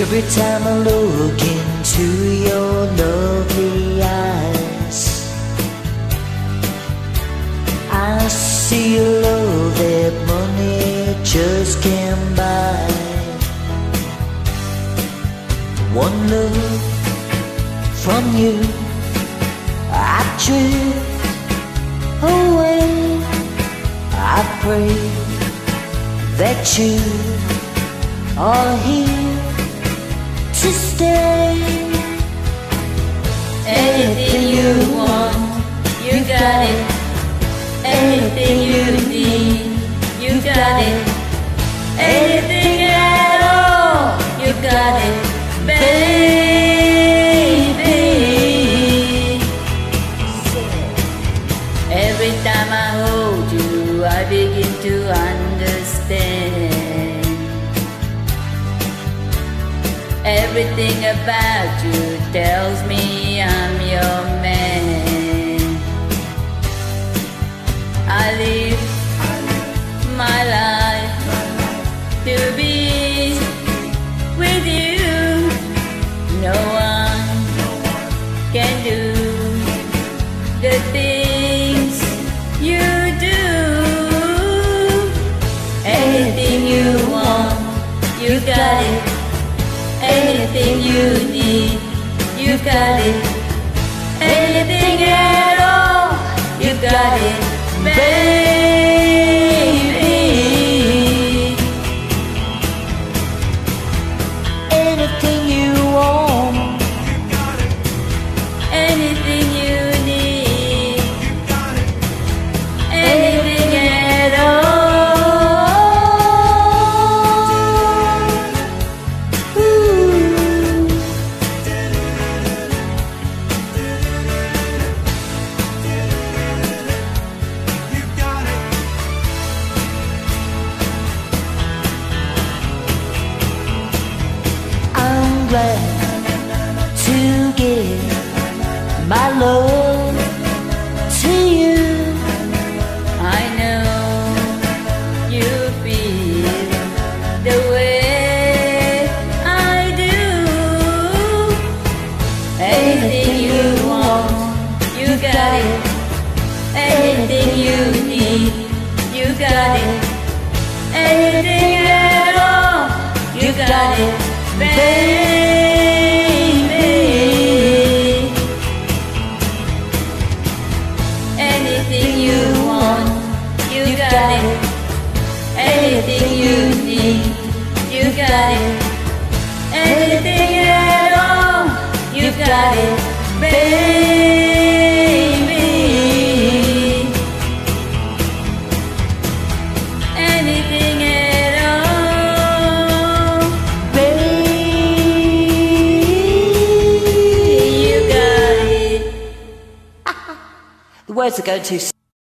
Every time I look into your lovely eyes, I see a love that money just can't buy. One look from you, I drift away. I pray that you are here to stay. Anything you want, you got it. Anything you need, you got it. Anything at all, you got it, baby. Every time I hold you, I begin to Everything about you tells me I'm your man. I live my life to be with you. No one can do the things you do. Anything you want, you got it. Anything you need, you got it. Anything at all, you got it, baby. Glad to give my love to you. I know you feel the way I do. Anything you want, you got it. Anything you need, you got it. Anything at all, you got it, baby. Anything you want, you got it. Anything you need, you got it. Anything at all, you got it, baby. Words are going too